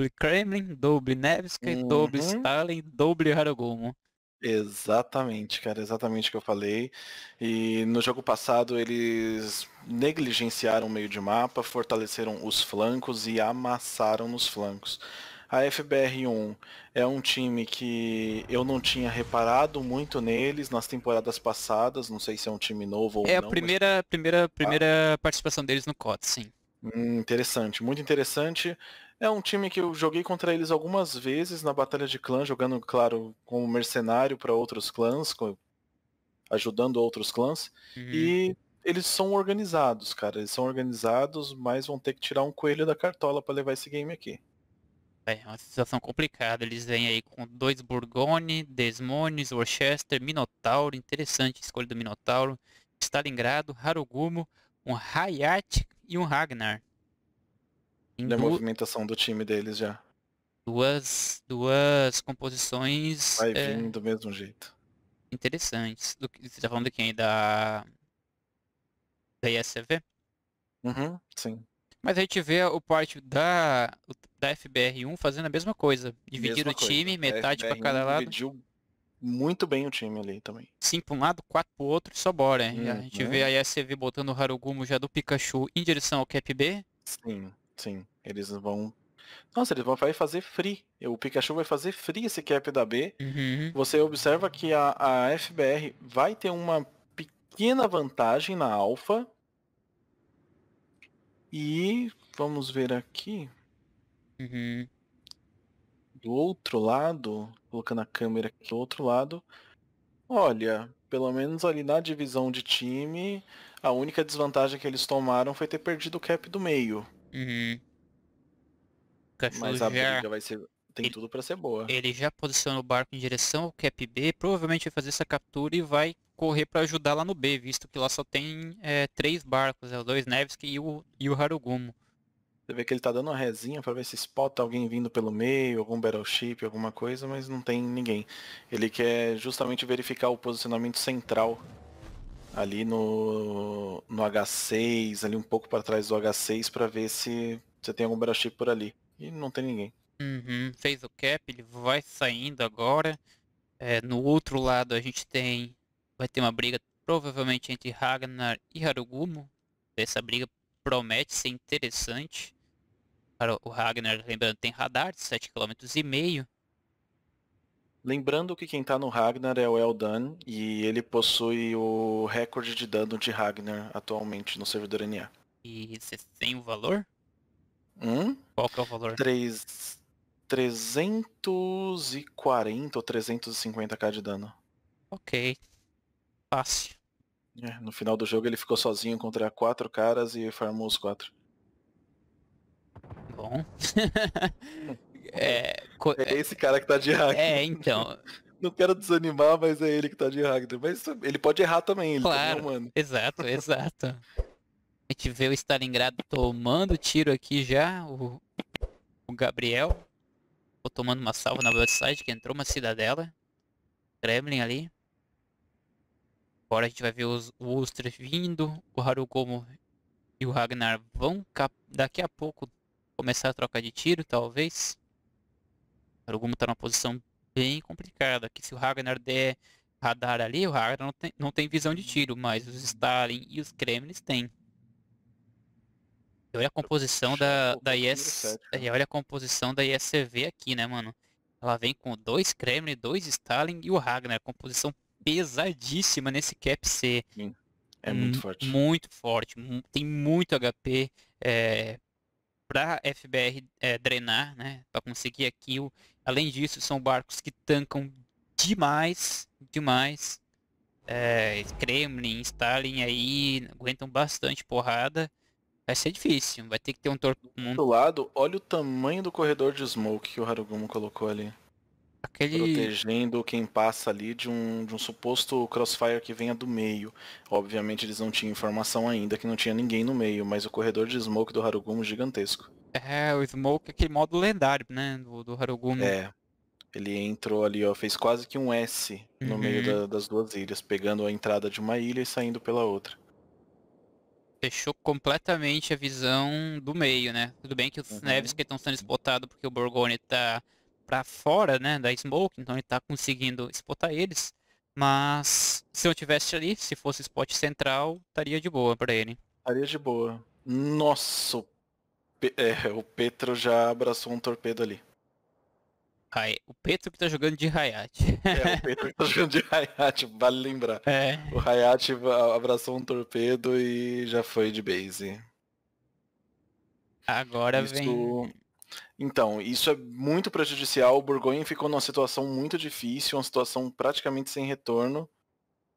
Double Kremlin, double Nevsky, uhum. double Stalin, double Harugumo. Exatamente, cara, exatamente o que eu falei. E no jogo passado eles negligenciaram o meio de mapa, fortaleceram os flancos e amassaram nos flancos. A FBR1 é um time que eu não tinha reparado muito neles nas temporadas passadas, não sei se é um time novo ou é não. É a primeira, mas... primeira, primeira ah. participação deles no COT, sim. Hum, interessante, muito interessante. É um time que eu joguei contra eles algumas vezes na batalha de clã, jogando, claro, como mercenário para outros clãs, ajudando outros clãs. Uhum. E eles são organizados, cara. Eles são organizados, mas vão ter que tirar um coelho da cartola para levar esse game aqui. É uma situação complicada. Eles vêm aí com dois Burgone, Desmones, Worcester, Minotauro. Interessante a escolha do Minotauro. Stalingrado, Harugumo, um Hayat e um Ragnar. Olha a movimentação do time deles já. Duas, duas composições. Vai é, vir do mesmo jeito. Interessantes. Do, você tá falando de quem? Da. Da ISV? Uhum, sim. Mas a gente vê o parte da, da FBR1 fazendo a mesma coisa. Dividir o time, coisa. metade para cada lado. Dividiu muito bem o time ali também. Cinco para um lado, quatro para o outro e só bora. Uhum. A gente vê a ISV botando o Harugumo já do Pikachu em direção ao Cap B. Sim. Sim, eles vão. Nossa, eles vão fazer free. O Pikachu vai fazer free esse cap da B. Uhum. Você observa que a, a FBR vai ter uma pequena vantagem na alfa. E vamos ver aqui. Uhum. Do outro lado, colocando a câmera aqui do outro lado. Olha, pelo menos ali na divisão de time, a única desvantagem que eles tomaram foi ter perdido o cap do meio. Uhum. Mas a já... briga vai ser. Tem ele, tudo para ser boa. Ele já posiciona o barco em direção ao Cap B, provavelmente vai fazer essa captura e vai correr para ajudar lá no B, visto que lá só tem é, três barcos, é, o dois Nevsky e o, e o Harugumo. Você vê que ele tá dando uma resinha para ver se spota alguém vindo pelo meio, algum battleship, alguma coisa, mas não tem ninguém. Ele quer justamente verificar o posicionamento central ali no, no H6, ali um pouco para trás do H6 para ver se você tem algum battleship por ali. E não tem ninguém. Uhum, fez o cap, ele vai saindo agora. É, no outro lado a gente tem. Vai ter uma briga provavelmente entre Ragnar e Harugumo. Essa briga promete ser interessante. Para o Ragnar, lembrando, tem radar de 7,5 km. Lembrando que quem tá no Ragnar é o Eldan e ele possui o recorde de dano de Ragnar atualmente no servidor NA. E você tem o valor? Hum? Qual que é o valor? 3... 340 ou 350k de dano. Ok. Fácil. É, no final do jogo ele ficou sozinho contra quatro caras e farmou os quatro. Bom. É, é esse cara que tá de hack. É, então. Não quero desanimar, mas é ele que tá de hack. Mas ele pode errar também, ele claro, também é humano. Exato, exato. A gente vê o Stalingrado tomando tiro aqui já, o, o Gabriel. Tô tomando uma salva na website que entrou uma cidadela. Kremlin ali. Agora a gente vai ver os, o vindo, o Harugomo e o Ragnar vão daqui a pouco começar a trocar de tiro, talvez. Harugumo tá numa posição bem complicada. Que se o Ragnar der radar ali, o Ragnar não tem, não tem visão de tiro, mas os Stalin e os Kremlins têm. E olha a composição da, da IS. E olha a composição da ISCV aqui, né, mano? Ela vem com dois Kremlin, dois Stalin e o Ragnar. Composição pesadíssima nesse cap C. Sim. É muito forte. Muito forte. Tem muito HP. É, para FBR é, drenar, né, para conseguir a kill. Além disso, são barcos que tancam demais, demais. É, Kremlin, Stalin aí aguentam bastante porrada. Vai ser difícil, vai ter que ter um torto. Um... Do lado, olha o tamanho do corredor de smoke que o Harugumo colocou ali. Aquele... Protegendo quem passa ali de um, de um suposto crossfire que venha do meio. Obviamente eles não tinham informação ainda que não tinha ninguém no meio, mas o corredor de smoke do Harugumo gigantesco. É, o smoke é aquele modo lendário, né, do, do Harugumo. É. Ele entrou ali, ó, fez quase que um S no uhum. meio da, das duas ilhas, pegando a entrada de uma ilha e saindo pela outra. Fechou completamente a visão do meio, né? Tudo bem que os Uhum. Neves que estão sendo spotados porque o Borgone tá pra fora, né, da Smoke, então ele tá conseguindo spotar eles. Mas se eu tivesse ali, se fosse spot central, estaria de boa pra ele. Estaria de boa. Nossa, o, Pe- é, o Petro já abraçou um torpedo ali. O Petro que tá jogando de Hayat. É, o Petro que tá jogando de Hayat, vale lembrar. É. O Hayat a- abraçou um torpedo e já foi de base. Agora vem. Isso... Então, isso é muito prejudicial. O Burgoyne ficou numa situação muito difícil, uma situação praticamente sem retorno.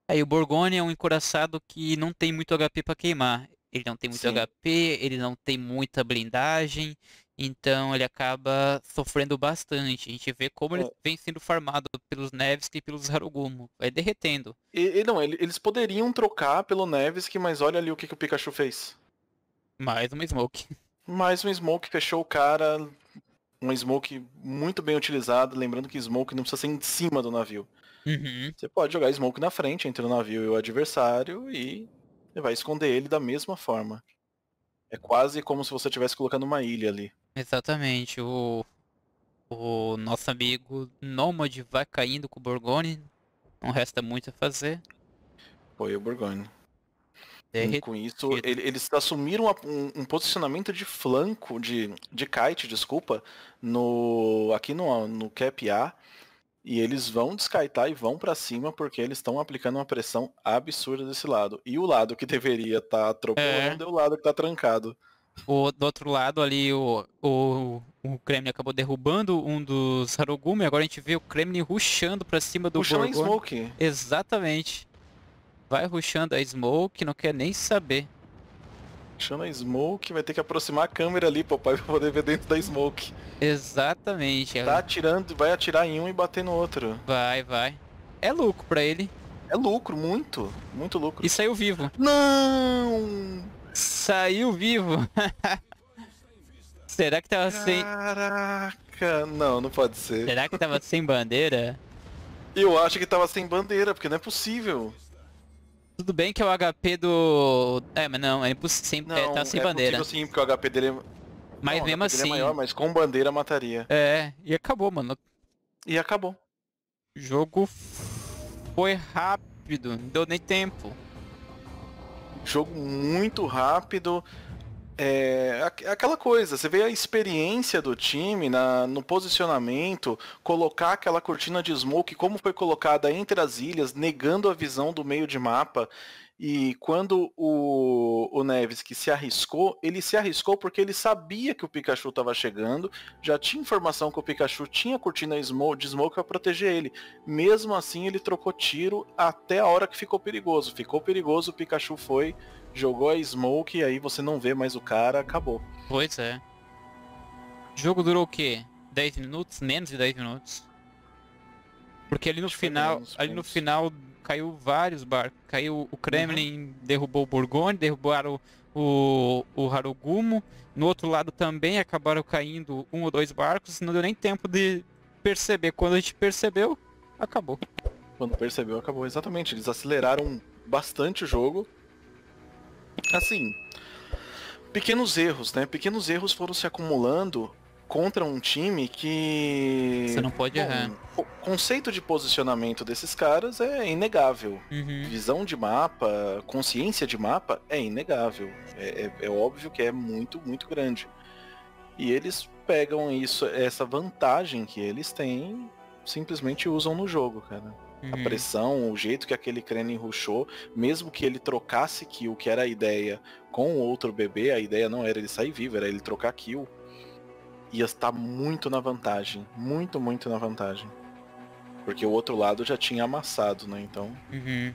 Aí o Borgone é um encoraçado que não tem muito HP pra queimar. Ele não tem muito Sim. HP, ele não tem muita blindagem, então ele acaba sofrendo bastante. A gente vê como ele É. vem sendo farmado pelos Neves e pelos Harugumo. Vai derretendo. E, e não, ele- eles poderiam trocar pelo Nevsky, mas olha ali o que, que o Pikachu fez. Mais uma Smoke. Mais um Smoke fechou o cara. Um Smoke muito bem utilizado. Lembrando que Smoke não precisa ser em cima do navio. Uhum. Você pode jogar Smoke na frente entre o navio e o adversário e você vai esconder ele da mesma forma. É quase como se você estivesse colocando uma ilha ali. Exatamente. O, o nosso amigo Nômade vai caindo com o Borgone. Não resta muito a fazer. Foi o Burgoyne. E Derre- com isso, ele- eles assumiram um, um posicionamento de flanco, de, de kite, desculpa, no aqui no, no cap A. E eles vão deskitar e vão pra cima porque eles estão aplicando uma pressão absurda desse lado. E o lado que deveria estar atropelando é. o lado que tá trancado. O, do outro lado ali, o, o, o Kremlin acabou derrubando um dos Harugumi. Agora a gente vê o Kremlin rushando pra cima do Puxando a Borgone. Smoke. Exatamente. Vai rushando a Smoke, não quer nem saber. Puxando a Smoke, vai ter que aproximar a câmera ali, papai, pra poder ver dentro da Smoke. Exatamente. Tá atirando, vai atirar em um e bater no outro. Vai, vai. É lucro pra ele. É lucro, muito. Muito lucro. E saiu vivo. Não! Saiu vivo. Será que tava sem. Caraca, não, não pode ser. Será que tava sem bandeira? Eu acho que tava sem bandeira, porque não é possível. Tudo bem que é o HP do. É, mas não, é impossível. Sem... Não, é, tá sem é bandeira. possível sim, porque o HP dele é... Mas Não, mesmo dele assim. é maior, mas com bandeira mataria. É, e acabou, mano. E acabou. O jogo foi rápido, não deu nem tempo. Jogo muito rápido. É aqu- aquela coisa, você vê a experiência do time na, no posicionamento, colocar aquela cortina de smoke como foi colocada entre as ilhas, negando a visão do meio de mapa. E quando o, o Neves que se arriscou, ele se arriscou porque ele sabia que o Pikachu estava chegando, já tinha informação que o Pikachu tinha cortina de smoke para proteger ele. Mesmo assim, ele trocou tiro até a hora que ficou perigoso. Ficou perigoso, o Pikachu foi, jogou a smoke e aí você não vê mais o cara, acabou. Pois é. O jogo durou o quê? 10 minutos? Menos de 10 minutos. Porque ali no Acho foi final, ali no final caiu vários barcos. Caiu o Kremlin, derrubou o Burgone, derrubaram o, o Harugumo. No outro lado também acabaram caindo um ou dois barcos. Não deu nem tempo de perceber. Quando a gente percebeu, acabou. Quando percebeu, acabou. Exatamente, eles aceleraram bastante o jogo. Assim, pequenos erros, né? Pequenos erros foram se acumulando contra um time que. Você não pode errar. O conceito de posicionamento desses caras é inegável. Uhum. Visão de mapa, consciência de mapa é inegável. É, é- é óbvio que é muito, muito grande. E eles pegam isso, essa vantagem que eles têm, simplesmente usam no jogo, cara. A Uhum. pressão, o jeito que aquele Krenin rushou, mesmo que ele trocasse kill, que era a ideia, com o outro bebê, a ideia não era ele sair vivo, era ele trocar kill, ia estar muito na vantagem. Muito, muito na vantagem. Porque o outro lado já tinha amassado, né? Então. Uhum.